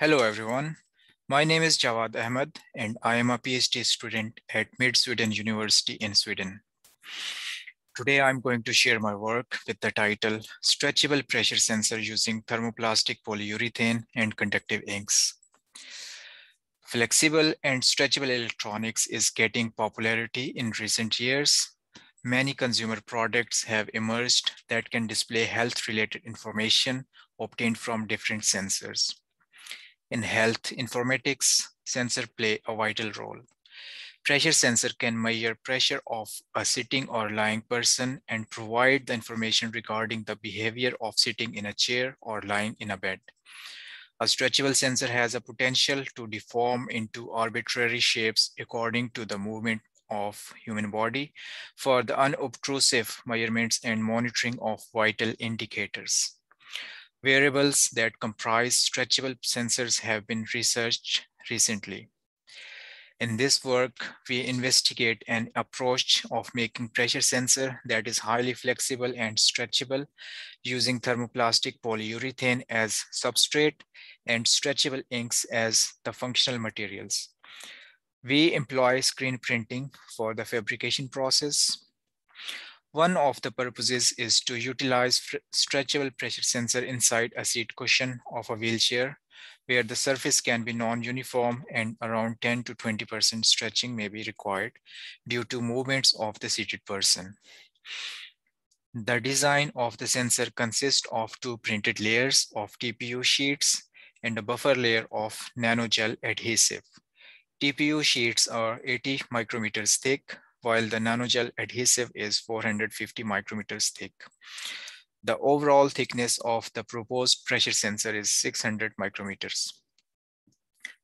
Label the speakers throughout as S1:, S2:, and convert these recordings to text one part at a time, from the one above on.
S1: Hello, everyone. My name is Jawad Ahmad, and I am a PhD student at Mid Sweden University in Sweden. Today, I'm going to share my work with the title Stretchable Pressure Sensor Using Thermoplastic Polyurethane and Conductive Inks. Flexible and stretchable electronics is getting popularity in recent years. Many consumer products have emerged that can display health-related information obtained from different sensors. In health informatics, sensor play a vital role. Pressure sensor can measure pressure of a sitting or lying person and provide the information regarding the behavior of sitting in a chair or lying in a bed. A stretchable sensor has a potential to deform into arbitrary shapes according to the movement of human body for the unobtrusive measurements and monitoring of vital indicators. Variables that comprise stretchable sensors have been researched recently. In this work, we investigate an approach of making pressure sensor that is highly flexible and stretchable using thermoplastic polyurethane as substrate and stretchable inks as the functional materials. We employ screen printing for the fabrication process. One of the purposes is to utilize stretchable pressure sensor inside a seat cushion of a wheelchair where the surface can be non-uniform and around 10 to 20% stretching may be required due to movements of the seated person. The design of the sensor consists of two printed layers of TPU sheets and a buffer layer of nanogel adhesive. TPU sheets are 80 micrometers thick, while the nanogel adhesive is 450 micrometers thick. The overall thickness of the proposed pressure sensor is 600 micrometers.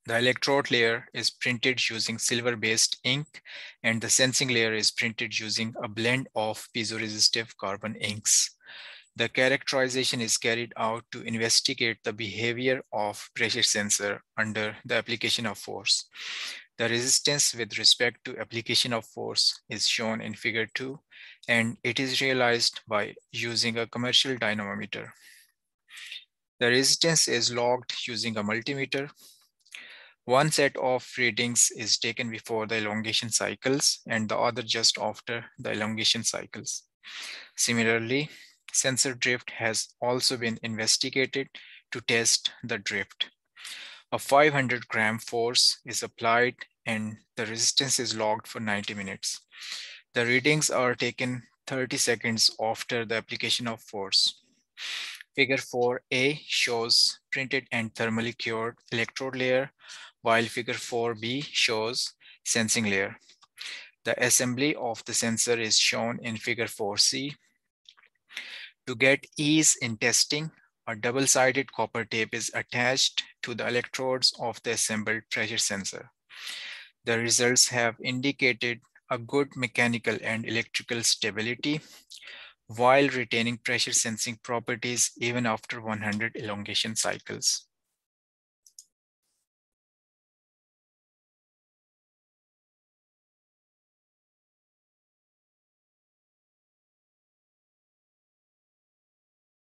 S1: The electrode layer is printed using silver-based ink, and the sensing layer is printed using a blend of piezoresistive carbon inks. The characterization is carried out to investigate the behavior of pressure sensor under the application of force. The resistance with respect to application of force is shown in figure two, and it is realized by using a commercial dynamometer. The resistance is logged using a multimeter. One set of readings is taken before the elongation cycles and the other just after the elongation cycles. Similarly, sensor drift has also been investigated to test the drift. A 500 gram force is applied and the resistance is logged for 90 minutes. The readings are taken 30 seconds after the application of force. Figure 4a shows printed and thermally cured electrode layer, while figure 4b shows sensing layer. The assembly of the sensor is shown in figure 4c. To get ease in testing, a double-sided copper tape is attached to the electrodes of the assembled pressure sensor. The results have indicated a good mechanical and electrical stability while retaining pressure sensing properties even after 100 elongation cycles.